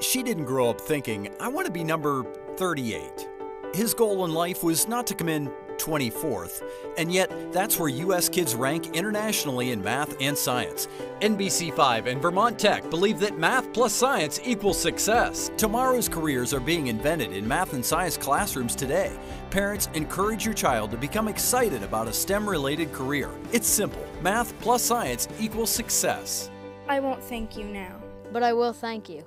She didn't grow up thinking, I want to be number 38. His goal in life was not to come in 24th, and yet that's where U.S. kids rank internationally in math and science. NBC5 and Vermont Tech believe that math plus science equals success. Tomorrow's careers are being invented in math and science classrooms today. Parents, encourage your child to become excited about a STEM related career. It's simple math plus science equals success. I won't thank you now. But I will thank you.